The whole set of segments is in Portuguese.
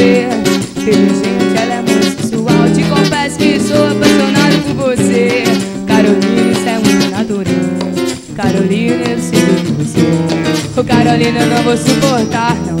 ver Inteligente, ela é muito sensual. Te confesso que sou apaixonado por você. Carolina, isso é muito natural. Carolina, eu preciso de você Ô Carolina, eu não vou suportar não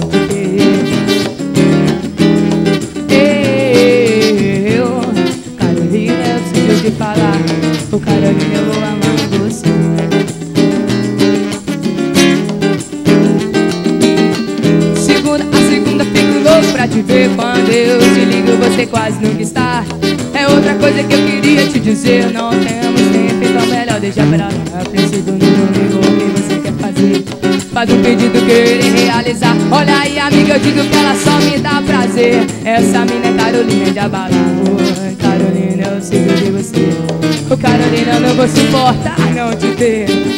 Quando eu te ligo você quase nunca está. É outra coisa que eu queria te dizer. Não temos tempo, então melhor. Deixar pra lá princípio não ligo o que você quer fazer? Faz um pedido que irei realizar. Olha aí amiga, eu digo que ela só me dá prazer. Essa mina é Carolina de Abalar Oi, Carolina, eu preciso de você Ô Carolina, eu não vou suportar não te ter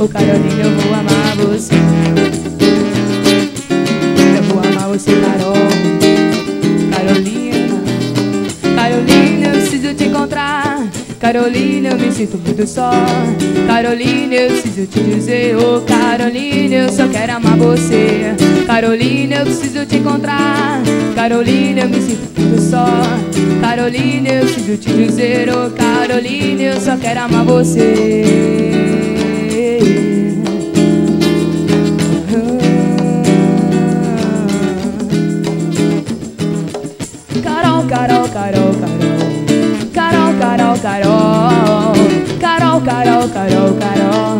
Ô Carolina, eu vou amar você. Eu vou amar você, Carol. Carolina. Carolina, eu preciso te encontrar. Carolina, eu me sinto muito só. Carolina, eu preciso te dizer Oh Carolina, eu só quero amar você. Carolina, eu preciso te encontrar. Carolina, eu me sinto muito só. Carolina, eu preciso te dizer Oh Carolina, eu só quero amar você Carol Carol, Carol, Carol Carol, Carol, Carol, Carol Carol,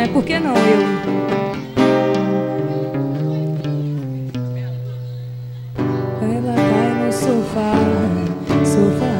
né? Por que não eu? Ela cai no sofá, sofá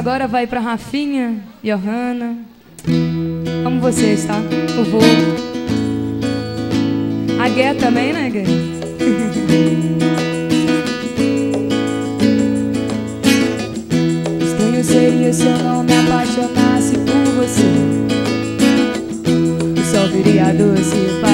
agora vai pra Rafinha, Johanna. Amo vocês, tá? Eu vou. A Gué também, né, Gué? Estranho seria se eu não me apaixonasse por você. E só viria doce para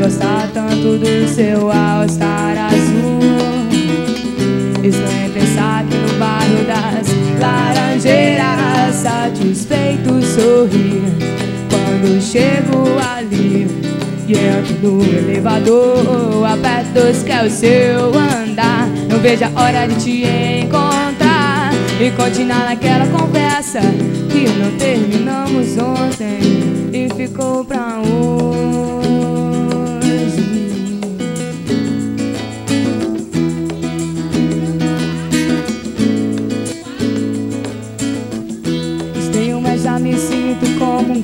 gostar tanto do seu all-star azul. Estranho é pensar que no bairro das laranjeiras, satisfeito sorrir quando chego ali. E entro no elevador, aperto que é o seu andar. Não vejo a hora de te encontrar e continuar naquela conversa que não terminamos ontem e ficou pra hoje.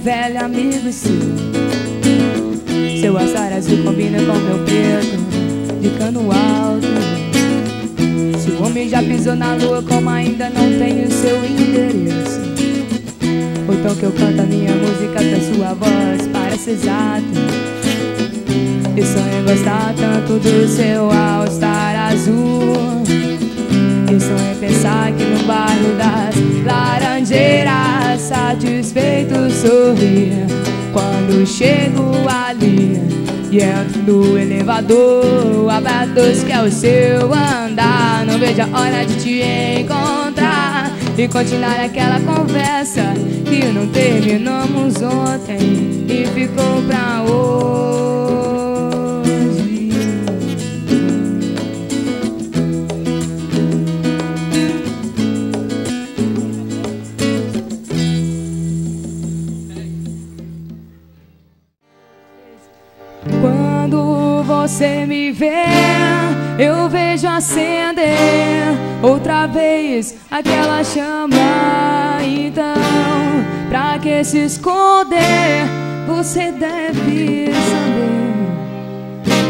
Velho amigo seu. Seu azar azul combina com meu preto de cano alto. Se o homem já pisou na lua como ainda não tenho seu endereço. Ou então que eu canto a minha música até sua voz parece exata. E sonho gostar tanto do seu all-star azul Sonho pensar que no bairro das laranjeiras Satisfeito sorrir quando chego ali e entro no elevador Abertos que é o seu andar. Não vejo a hora de te encontrar E continuar aquela conversa Que não terminamos ontem E ficou pra hoje você me vê, eu vejo acender outra vez aquela chama. Então, pra que se esconder, você deve saber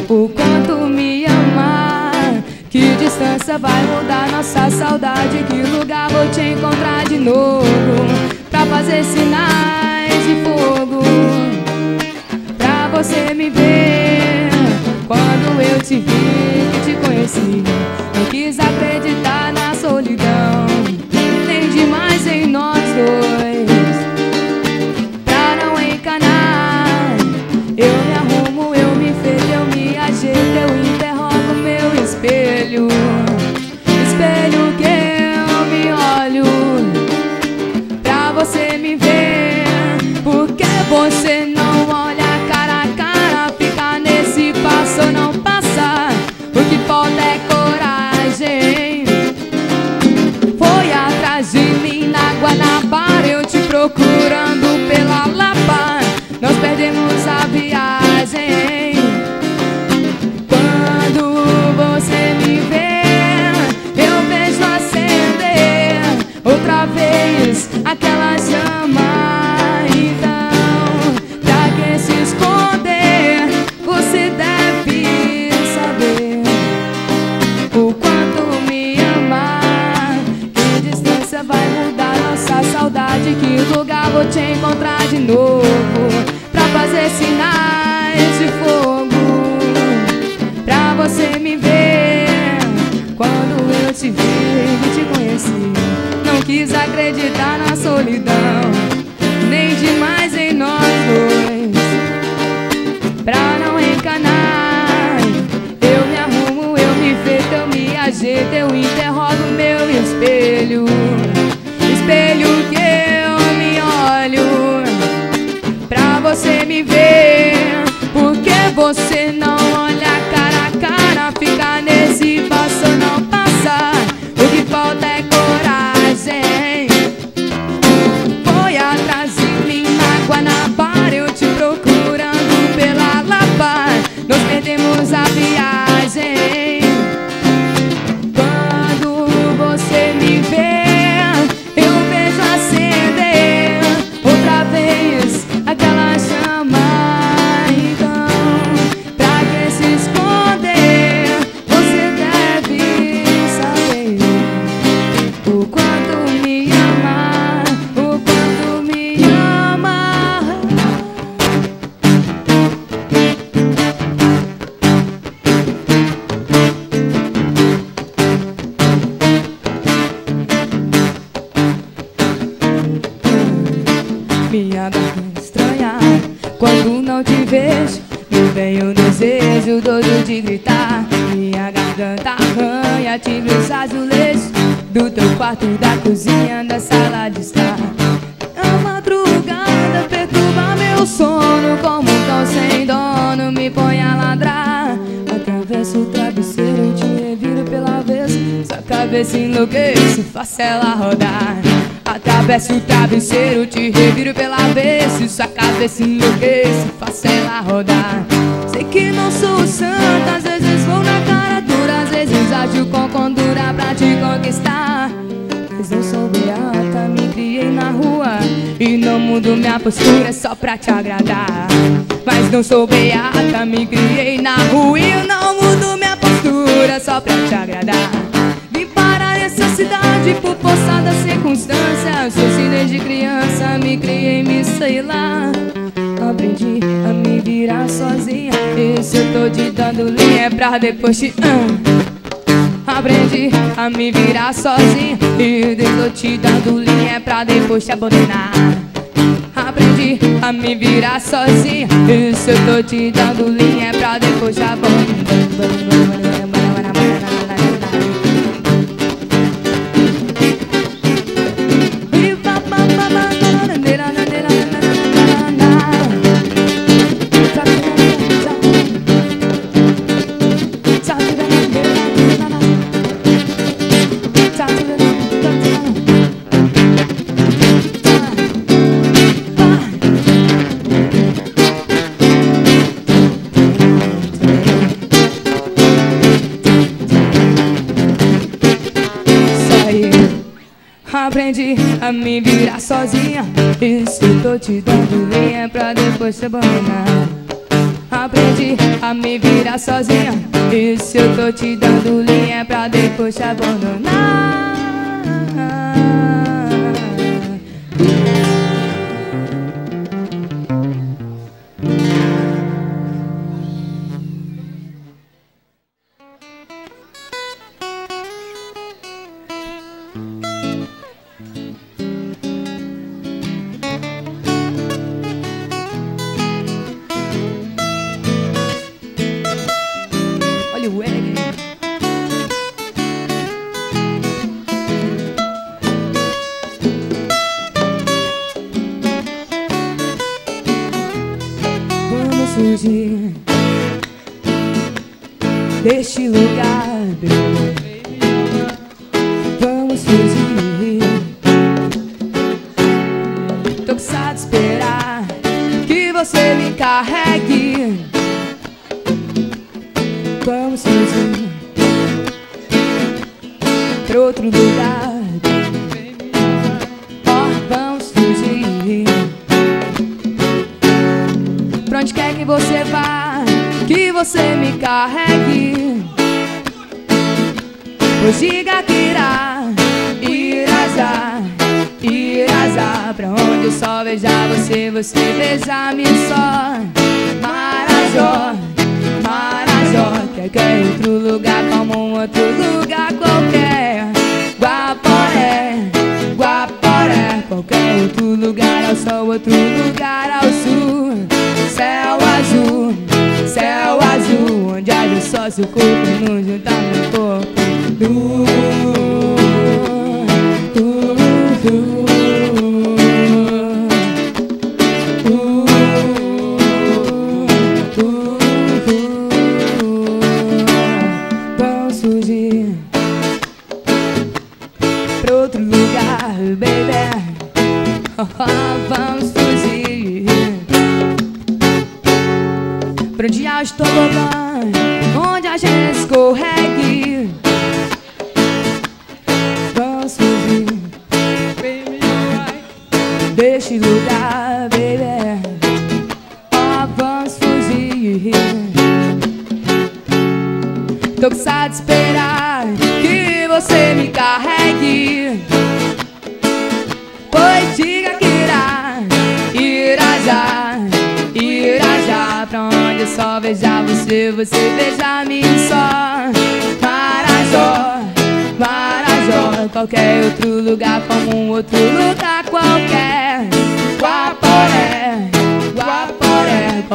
o quanto me amar. Que distância vai mudar nossa saudade? Que lugar vou te encontrar de novo? Pra fazer sinais de fogo, pra você me ver. Quando eu te vi, que te conheci. Não quis acreditar na solidão. Nem demais em nós dois. Pra não encanar Eu me arrumo, eu me fecho, eu me ajeito Eu interrogo meu Espelho Sua cabeça enlouquece, faço ela rodar. Atravesso o travesseiro, te reviro pela vez Sua cabeça enlouquece, faço ela rodar. Sei que não sou santa, às vezes vou na cara dura Às vezes ajo com condura pra te conquistar. Mas eu sou beata, me criei na rua E não mudo minha postura só pra te agradar. Mas não sou beata, me criei na rua E eu não mudo minha postura só pra te agradar cidade por força da circunstância Sou assim desde criança, me criei, me sei lá. Aprendi a me virar sozinha. Isso eu tô te dando linha pra depois te... Uh. Aprendi a me virar sozinha. E tô te dando linha pra depois te abandonar. Aprendi a me virar sozinha. Isso eu tô te dando linha pra depois te abandonar a me virar sozinha. Isso tô te dando linha pra depois se abandonar. Aprendi a me virar sozinha. Isso eu tô te dando linha pra depois te abandonar pra outro lugar. você vá, que você me carregue. Pois diga que irá, irá irá Pra onde eu só veja você, você veja-me só. Marajó, Marajó, qualquer outro lugar como um outro lugar qualquer. Guaporé, Guaporé, qualquer outro lugar ao sol, outro lugar ao sul. Céu azul, céu azul Onde haja só seu corpo não juntar meu corpo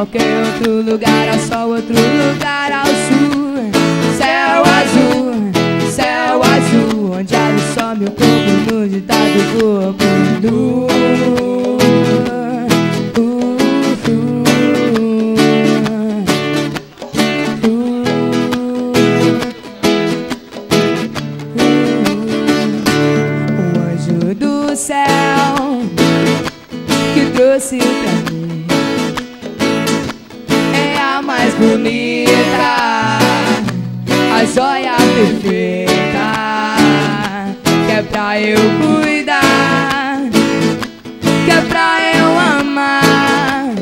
qualquer outro lugar ao sol, outro lugar ao sul. Céu azul, céu azul, onde há só meu corpo nude, tá do corpo nu. Pra eu cuidar Que é pra eu amar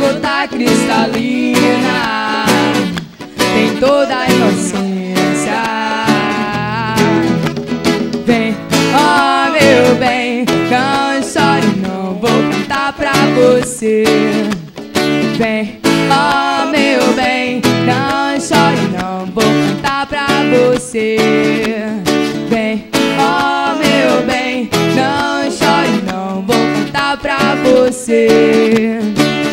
Gota cristalina Tem toda a inocência Vem, oh meu bem, não chore pra você. Vem, oh meu bem, não chore, não vou cantar pra você. Você.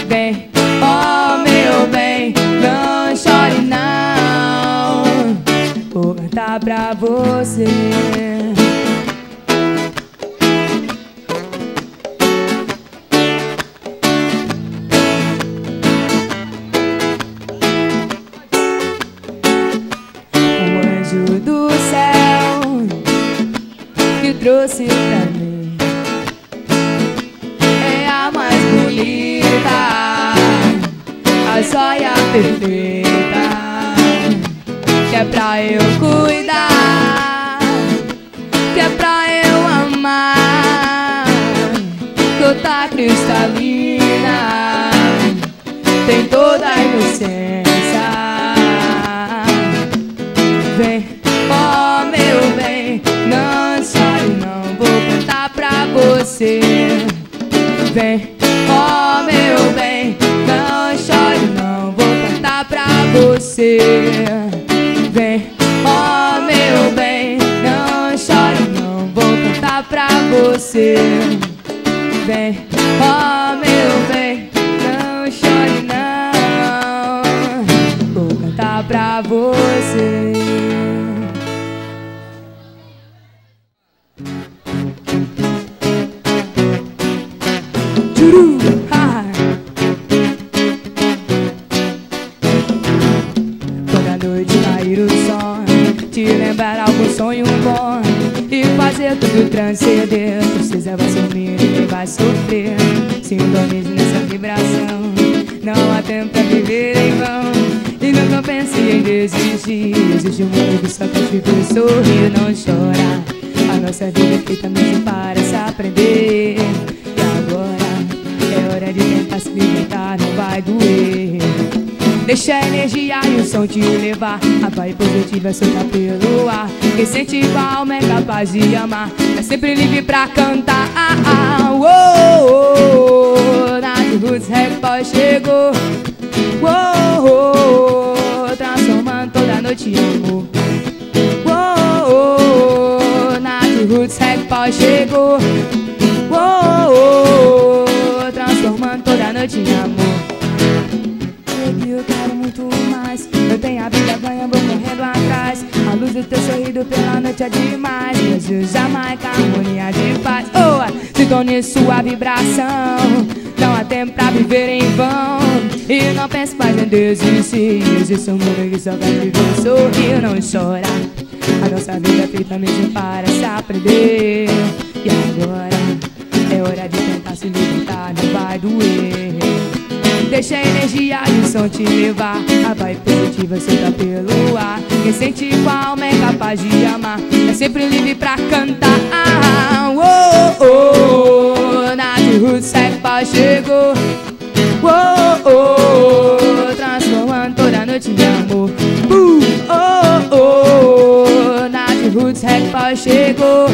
Vem, oh meu bem, não chore, não vou cantar pra você. trouxe pra A joia perfeita Que é pra eu cuidar Que é pra eu amar Toda cristalina Tem toda a inocência Vem, oh meu bem, não você. Vem, oh você. Vem, oh meu bem, não chore, não vou cantar pra você. Vem, oh meu bem, não chore, não vou cantar pra você. sonho positiva é soltar pelo ar Quem sente alma é capaz de amar É sempre livre pra cantar oh, oh, oh. Nath Roots chegou oh, oh, oh, Transformando toda noite em amor oh, oh, oh. Nath Roots chegou é demais Jesus, Jamaica, harmonia de paz. Oh, sintonize sua vibração. Não há tempo pra viver em vão. E não pense mais em desistir. Existe um mundo que só quer viver, sorrir, não chorar A nossa vida é feita mesmo para se aprender. E agora é hora de tentar se libertar, não vai doer Deixa a energia e o som te levar. A vibe positiva solta pelo ar. Quem sente com a alma é capaz de amar. É sempre livre pra cantar. Ah, oh, oh, Na de Rusepa chegou. Oh, oh, Transformando toda noite em amor. Uh, oh, oh, Na de Roots Repa chegou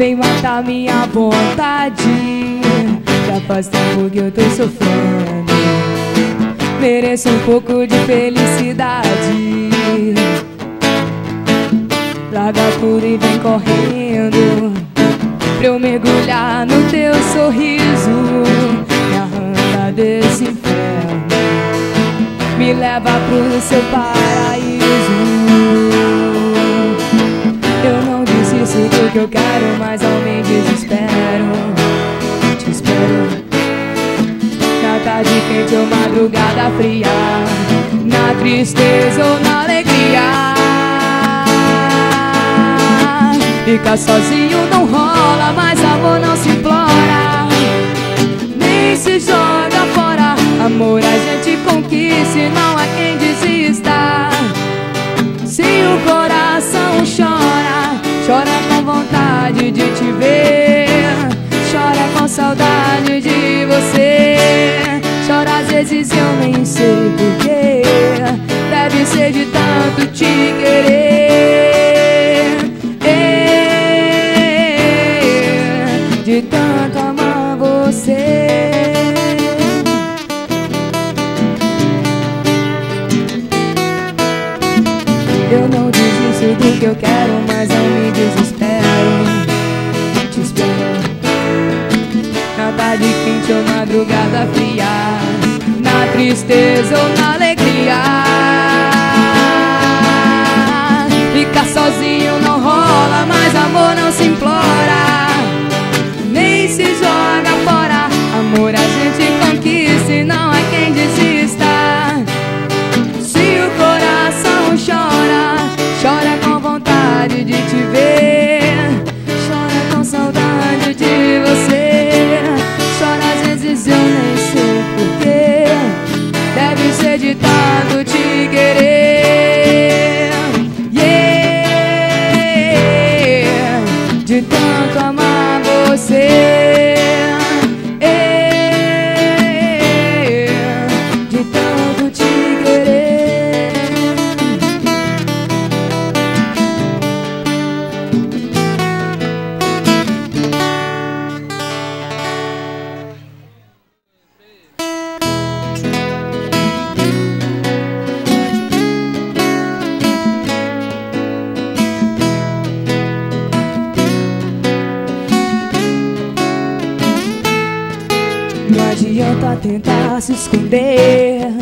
Vem matar minha vontade. Já faz tempo que eu tô sofrendo. Mereço um pouco de felicidade. Larga tudo e vem correndo. Pra eu mergulhar no teu sorriso. Me arranca desse inferno. Me leva pro seu paraíso que eu quero Mas ao me desespero. Te espero. Na tarde quente ou madrugada fria. Na tristeza ou na alegria. Ficar sozinho não rola, mas amor não se implora. Nem se joga fora. Amor a gente conquista não há quem madrugada fria, na tristeza ou na alegria. Ficar sozinho não rola, mas amor não se implora se joga fora Amor a gente conquista e não tentar se esconder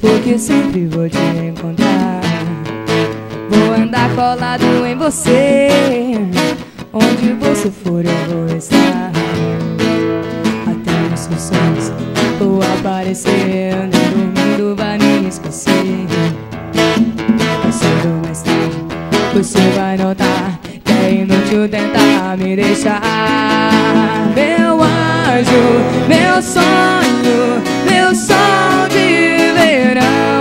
Porque sempre vou te encontrar. Vou andar colado em você Onde você for eu vou estar. Até nos seus sonhos vou aparecer Dormindo vai me esquecer. Passando mais tarde Você vai notar Que é inútil tentar me deixar. Meu anjo, meu sonho meu sol de verão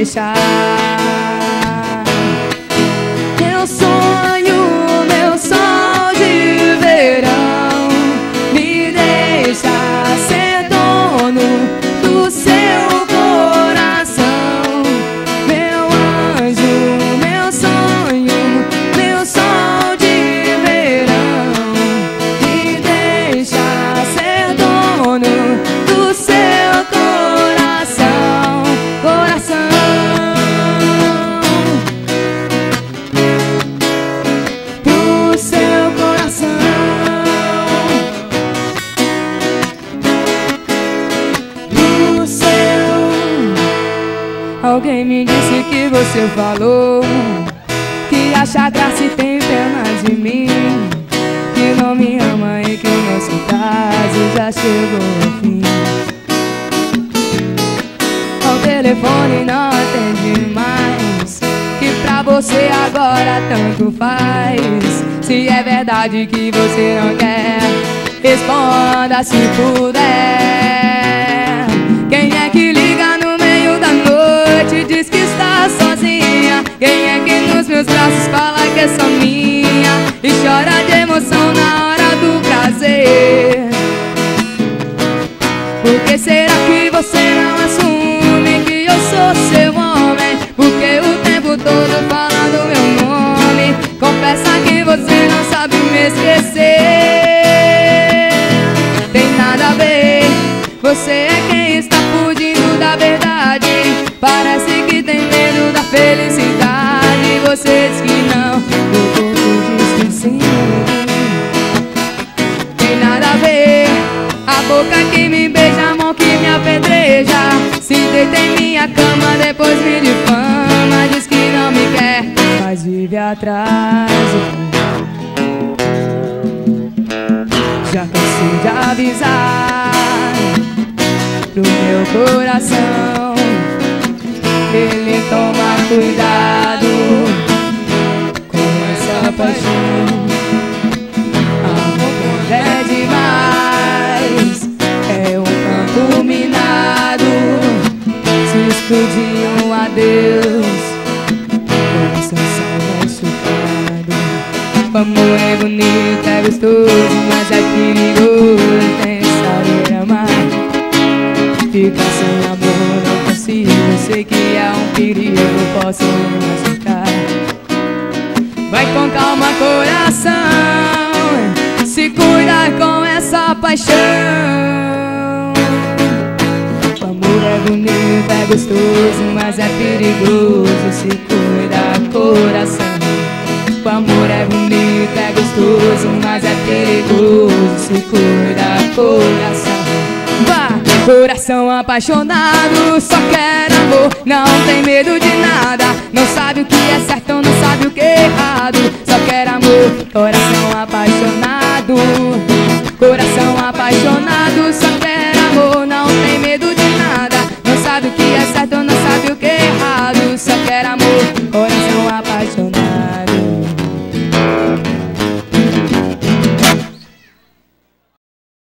deixar o caso já chegou ao fim. Ao telefone não atende mais Que pra você agora tanto faz. Se é verdade que você não quer Responda se puder. Quem é que liga no meio da noite Diz que está sozinha. Quem é que nos meus braços fala que é só minha? E chora de emoção na hora do prazer. Por que será que você não assume que eu sou seu homem? Porque o tempo todo falando meu nome. Confessa que você não sabe me esquecer. Você é quem está fugindo da verdade. Parece que tem medo da felicidade. Você diz que boca que me beija, a mão que me apedreja Se deita em minha cama, depois me difama Diz que não me quer, mas vive atrás Já cansei de avisar pro meu coração. Ele toma cuidado com essa paixão. Se explodir um adeus, coração sai machucado. O amor é bonito, é gostoso, mas é perigoso. Tem saber amar. Ficar sem amor não consigo Sei que é um perigo, posso me machucar Vai com calma coração Se cuida com essa paixão bonito, é gostoso, mas é perigoso se cuida, coração. O amor é bonito, é gostoso, mas é perigoso se cuida, coração. Vá! Coração apaixonado, só quer amor, não tem medo de nada. Não sabe o que é certo, não sabe o que é errado. Só quer amor, coração apaixonado. Coração apaixonado, só